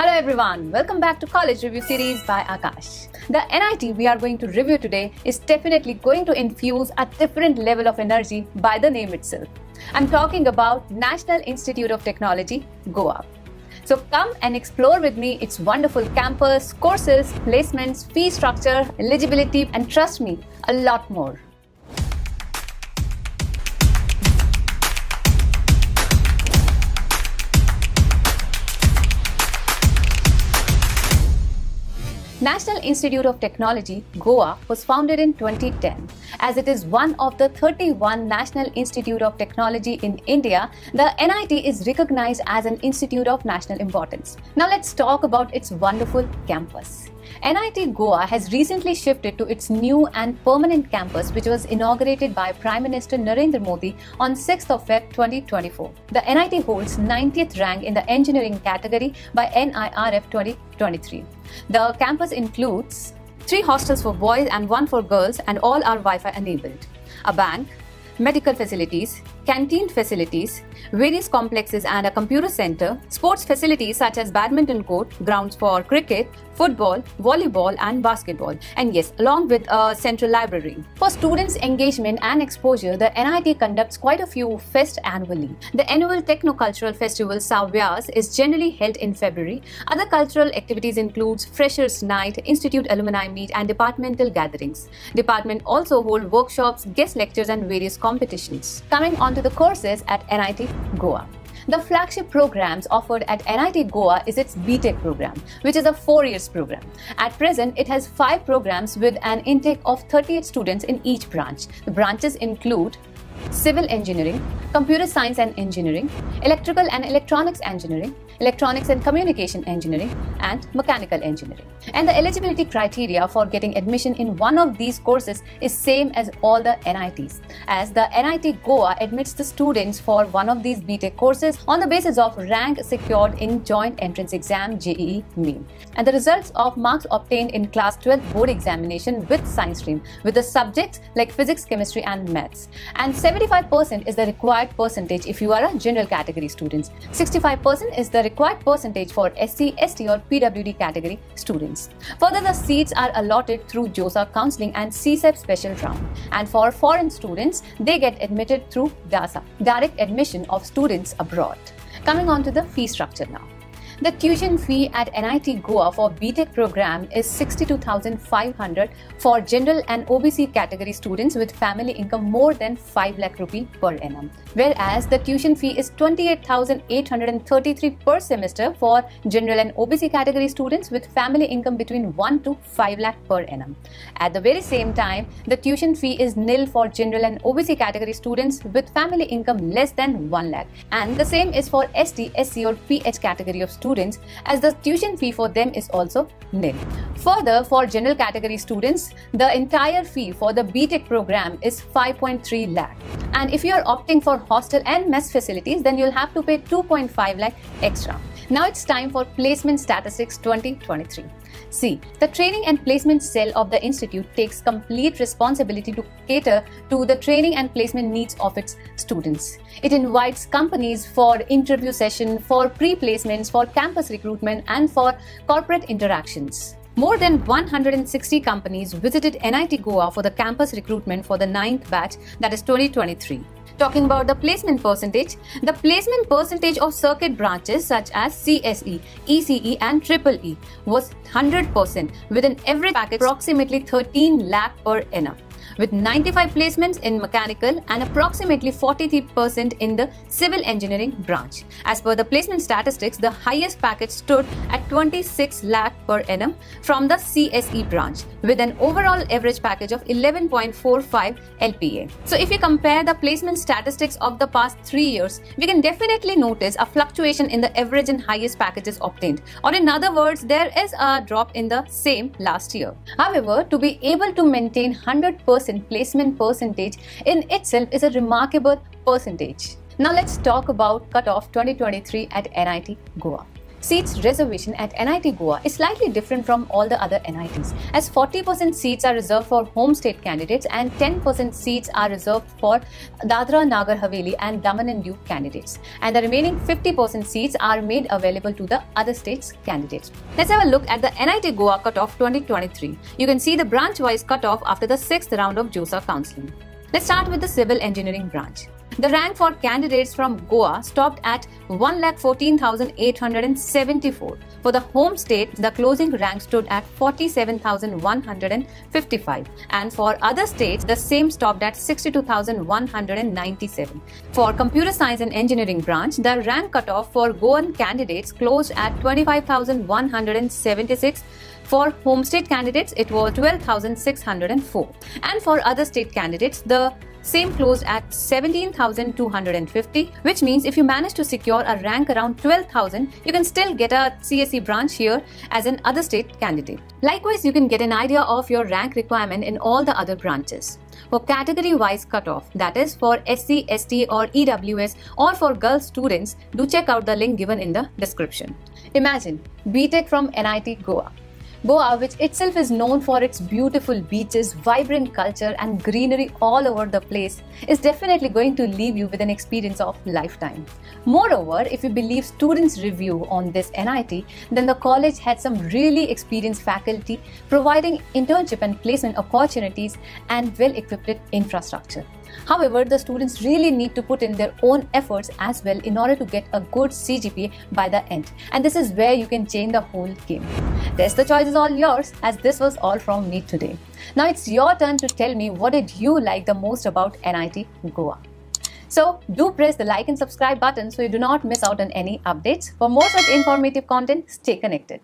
Hello everyone, welcome back to College Review Series by Aakash. The NIT we are going to review today is definitely going to infuse a different level of energy by the name itself. I'm talking about National Institute of Technology, Goa. So come and explore with me its wonderful campus, courses, placements, fee structure, eligibility, and trust me, a lot more. National Institute of Technology, Goa, was founded in 2010. As it is one of the 31 National Institute of Technology in India, the NIT is recognized as an institute of national importance. Now let's talk about its wonderful campus. NIT Goa has recently shifted to its new and permanent campus, which was inaugurated by Prime Minister Narendra Modi on 6th of Feb 2024. The NIT holds 90th rank in the engineering category by NIRF 2023. The campus includes three hostels for boys and one for girls, and all are Wi Fi enabled, a bank, medical facilities, canteen facilities, various complexes and a computer center, sports facilities such as badminton court, grounds for cricket, football, volleyball, and basketball, and yes, along with a central library. For students' engagement and exposure, the NIT conducts quite a few fests annually. The annual Techno-Cultural Festival Savyas is generally held in February. Other cultural activities includes Freshers' Night, Institute Alumni Meet, and departmental gatherings. Department also hold workshops, guest lectures, and various competitions. Coming on to the courses at NIT Goa. The flagship programs offered at NIT Goa is its BTech program, which is a four years program. At present, it has five programs with an intake of 38 students in each branch. The branches include civil engineering, computer science and engineering, electrical and electronics engineering, electronics and communication engineering, and mechanical engineering. And the eligibility criteria for getting admission in one of these courses is same as all the NITs, as the NIT Goa admits the students for one of these BTech courses on the basis of rank secured in joint entrance exam JEE main and the results of marks obtained in class 12 board examination with science stream with the subjects like physics, chemistry and maths. And 75% is the required percentage if you are a general category students. 65% is the required percentage for SC, ST or PWD category students. Further, the seats are allotted through JoSAA counseling and CSAB special round. And for foreign students, they get admitted through DASA, direct admission of students abroad. Coming on to the fee structure now. The tuition fee at NIT Goa for BTech program is 62,500 for general and OBC category students with family income more than 5 lakh rupee per annum. Whereas the tuition fee is 28,833 per semester for general and OBC category students with family income between 1 to 5 lakh per annum. At the very same time, the tuition fee is nil for general and OBC category students with family income less than 1 lakh. And the same is for ST, SC or PH category of students students as the tuition fee for them is also nil. Further, for general category students, the entire fee for the BTech program is 5.3 lakh. And if you are opting for hostel and mess facilities, then you'll have to pay 2.5 lakh extra. Now it's time for Placement Statistics 2023. See, the training and placement cell of the institute takes complete responsibility to cater to the training and placement needs of its students. It invites companies for interview session, for pre-placements, for campus recruitment and for corporate interactions. More than 160 companies visited NIT Goa for the campus recruitment for the ninth batch, that is 2023 talking about the placement percentage, the placement percentage of circuit branches such as CSE, ECE and EEE was 100% with an average package approximately 13 lakh per annum with 95 placements in mechanical and approximately 43% in the civil engineering branch. As per the placement statistics, the highest package stood at 26 lakh per annum from the CSE branch with an overall average package of 11.45 LPA. So if you compare the placement statistics of the past 3 years, we can definitely notice a fluctuation in the average and highest packages obtained. Or in other words, there is a drop in the same last year. However, to be able to maintain 100% placement percentage in itself is a remarkable percentage. Now let's talk about cutoff 2023 at NIT Goa. Seats reservation at NIT Goa is slightly different from all the other NITs, as 40% seats are reserved for home state candidates and 10% seats are reserved for Dadra Nagar Haveli and Daman and Diu candidates, and the remaining 50% seats are made available to the other states candidates. Let's have a look at the NIT Goa cutoff 2023. You can see the branch-wise cutoff after the sixth round of JoSAA counseling. Let's start with the civil engineering branch. The rank for candidates from Goa stopped at 1,14,874. For the home state, the closing rank stood at 47,155. And for other states, the same stopped at 62,197. For computer science and engineering branch, the rank cutoff for Goan candidates closed at 25,176. For home state candidates, it was 12,604. And for other state candidates, the same closed at 17,250, which means if you manage to secure a rank around 12,000, you can still get a CSE branch here as an other state candidate. Likewise, you can get an idea of your rank requirement in all the other branches. For category wise cutoff, that is for SC, ST or EWS or for girl students, do check out the link given in the description. Imagine BTech from NIT Goa Goa, which itself is known for its beautiful beaches, vibrant culture, and greenery all over the place, is definitely going to leave you with an experience of lifetime. Moreover, if you believe students' review on this NIT, then the college had some really experienced faculty providing internship and placement opportunities and well equipped infrastructure. However, the students really need to put in their own efforts as well in order to get a good CGPA by the end. And this is where you can change the whole game. Rest the choice is all yours as this was all from me today. Now it's your turn to tell me what did you like the most about NIT Goa. So do press the like and subscribe button so you do not miss out on any updates. For more such informative content, stay connected.